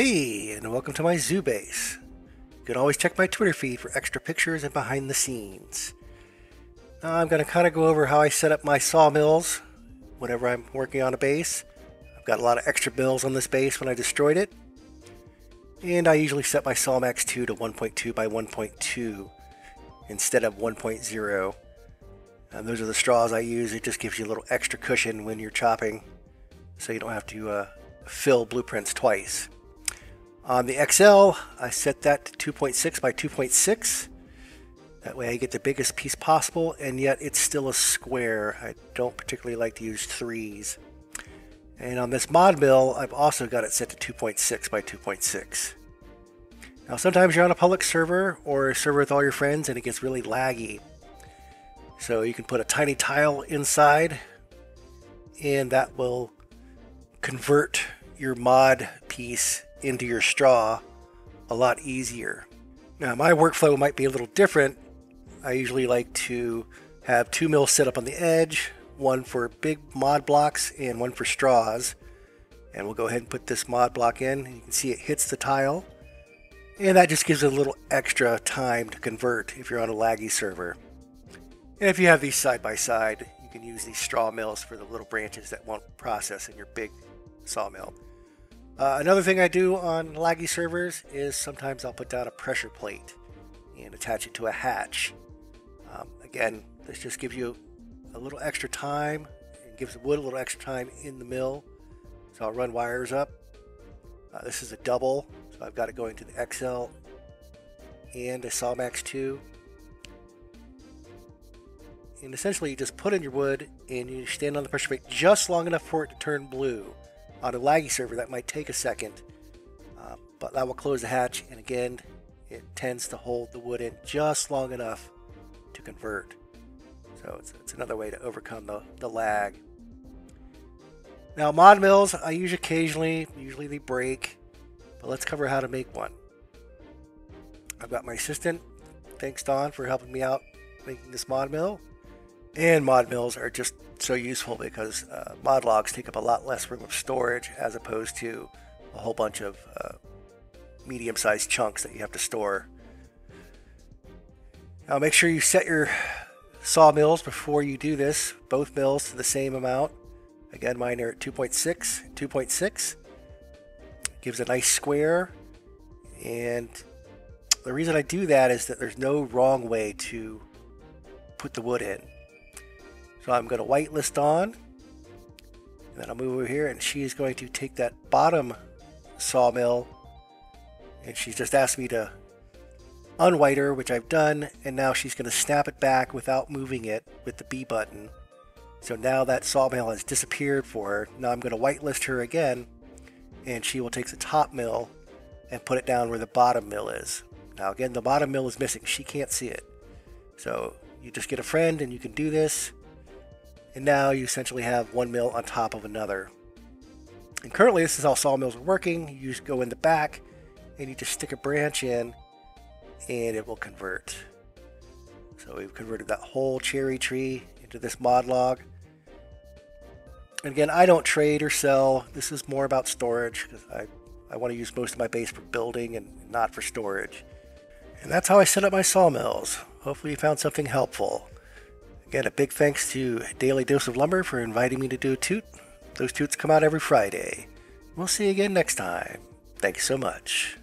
Hey, and welcome to my zoo base. You can always check my Twitter feed for extra pictures and behind the scenes. Now I'm going to kind of go over how I set up my sawmills whenever I'm working on a base. I've got a lot of extra mills on this base when I destroyed it. And I usually set my Sawmax 2 to 1.2 by 1.2 instead of 1.0. And those are the straws I use. It just gives you a little extra cushion when you're chopping so you don't have to uh, fill blueprints twice. On the XL, I set that to 2.6 by 2.6. That way I get the biggest piece possible, and yet it's still a square. I don't particularly like to use threes. And on this mod mill, I've also got it set to 2.6 by 2.6. Now sometimes you're on a public server or a server with all your friends and it gets really laggy. So you can put a tiny tile inside and that will convert your mod piece into your straw a lot easier. Now, my workflow might be a little different. I usually like to have two mills set up on the edge, one for big mod blocks and one for straws. And we'll go ahead and put this mod block in. You can see it hits the tile. And that just gives it a little extra time to convert if you're on a laggy server. And if you have these side by side, you can use these straw mills for the little branches that won't process in your big sawmill. Uh, another thing I do on laggy servers is sometimes I'll put down a pressure plate and attach it to a hatch. Um, again, this just gives you a little extra time and gives the wood a little extra time in the mill. So I'll run wires up. Uh, this is a double, so I've got it going to the XL and a Sawmax 2. And essentially you just put in your wood and you stand on the pressure plate just long enough for it to turn blue. On a laggy server, that might take a second, uh, but that will close the hatch, and again, it tends to hold the wood in just long enough to convert. So it's, it's another way to overcome the, the lag. Now, mod mills, I use occasionally, usually they break, but let's cover how to make one. I've got my assistant, thanks Don for helping me out making this mod mill. And mod mills are just so useful because uh, mod logs take up a lot less room of storage as opposed to a whole bunch of uh, medium-sized chunks that you have to store. Now make sure you set your sawmills before you do this, both mills to the same amount. Again, mine are at 2.6, 2.6. Gives a nice square. And the reason I do that is that there's no wrong way to put the wood in. So I'm going to whitelist on. And then I'll move over here and she is going to take that bottom sawmill and she's just asked me to unwhite her, which I've done, and now she's going to snap it back without moving it with the B button. So now that sawmill has disappeared for her. Now I'm going to whitelist her again, and she will take the top mill and put it down where the bottom mill is. Now again, the bottom mill is missing. She can't see it. So you just get a friend and you can do this. And now you essentially have one mill on top of another. And currently this is how sawmills are working. You just go in the back and you just stick a branch in and it will convert. So we've converted that whole cherry tree into this mod log. And again, I don't trade or sell. This is more about storage because I, I want to use most of my base for building and not for storage. And that's how I set up my sawmills. Hopefully you found something helpful. Again, a big thanks to Daily Dose of Lumber for inviting me to do a toot. Those toots come out every Friday. We'll see you again next time. Thanks so much.